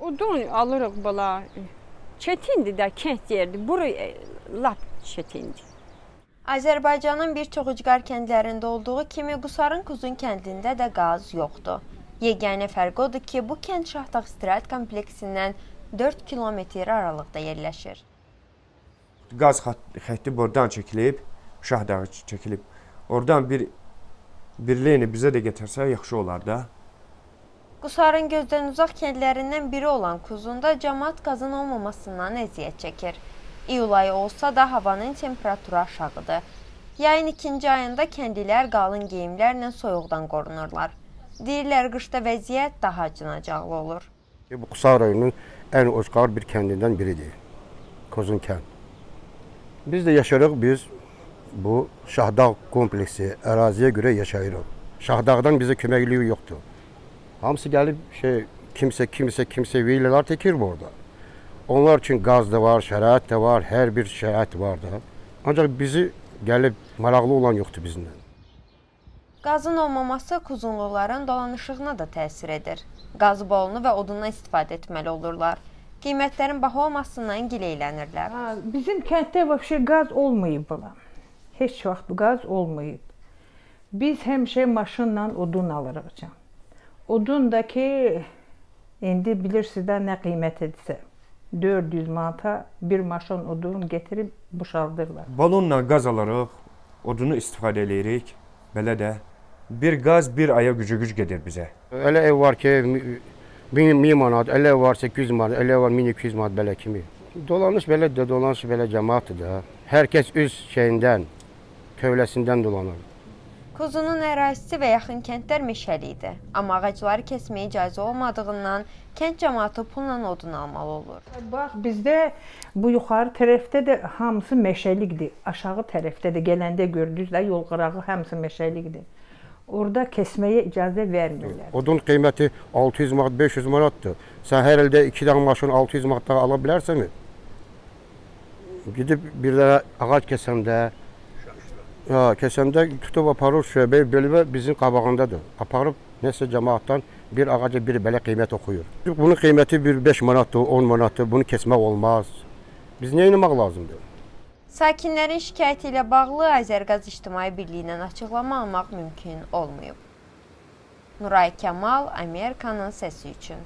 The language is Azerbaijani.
Odun alırıq bala. Çətindir də kənd yerdir. Bura e, lap çətindir. Azərbaycanın bir çox ucqar kəndlərində olduğu kimi Qusarın Kuzun kəndində də qaz yoxdur. Yeganə fərq odur ki, bu kənd Şahdağ istirahət kompleksindən 4 kilometr aralıqda yerləşir. Qaz xət- xətti buradan çəkilib, Şahdağı çəkilib. Oradan bir birliyini bizə də gətirsə yaxşı olar da. Qusarın gözdən uzaq kəndlərindən biri olan Kuzunda cəmaət qazın olmamasından əziyyət çəkir. İyul ayı olsa da havanın temperaturu aşağıdır. Yayın ikinci ayında kəndlilər qalın geyimlərlə soyuqdan qorunurlar. Deyirlər qışda vəziyyət daha acınacaqlı olur. Bu Qusar rayonunun ən ucqar bir kəndindən biridir. Kozun kənd. Biz də yaşarıq biz bu Şahdağ kompleksi əraziyə görə yaşayırıq. Şahdağdan bizə köməkliyi yoxdur. Hamısı gəlib şey kimsə kimsə kimsə villalar tikir burada. Onlar üçün qaz da var, şərait də var, hər bir şərait var da. Ancaq bizi gəlib maraqlı olan yoxdur bizimlə. Qazın olmaması kuzunluların dolanışığına da təsir edir. Qazı bolunu və odundan istifadə etməli olurlar. Qiymətlərin baha olmasından gileylənirlər. Ha, Bizim kənddə vəbşə qaz olmayıb bala. Heç vaxt qaz olmayıb. Biz həmişə maşınla odun alırıq can. Odun da ki indi bilirsiniz də nə qiymət edirsə. 400 manata bir maşın odun gətirib boşaldırlar. Balonla qaz alırıq, odunu istifadə eləyirik. Belə də bir qaz bir aya gücü güc gedir bizə. Elə ev var ki 1000 1000 manat, elə ev var 800 manat, elə var 1200 manat belə kimi. Dolanış belə də, dolanış belə cəmaatdır da. Hər kəs öz şeyindən, tövləsindən dolanır. Kuzunun ərazisi və yaxın kəndlər meşəli idi. Amma ağacları kəsməyə icazə olmadığından kənd cəmaatı pulla odun almalı olur. Bax bizdə bu yuxarı tərəfdə də hamısı meşəlikdir. Aşağı tərəfdə də gələndə gördünüz də yol qırağı hamısı meşəlikdir. Orada kəsməyə icazə vermirlər. Odun qiyməti 600 manat, 500 manatdır. Sən hər ildə 2 dənə maşın 600 manatdan ala bilərsənmi? Gedib bir dənə ağac kəsəndə Ha, kəsəndə tutub aparır şöbə bölmə bizim qabağındadır. Aparıb nəsə cəmaatdan bir ağaca bir belə qiymət oxuyur. Bunun qiyməti bir 5 manatdır, 10 manatdır. Bunu kəsmək olmaz. Biz nə etmək lazımdır? Sakinlərin şikayəti ilə bağlı Azərqaz İctimai Birliyindən açıqlama almaq mümkün olmayıb. Nuray Kamal, Amerikanın səsi üçün.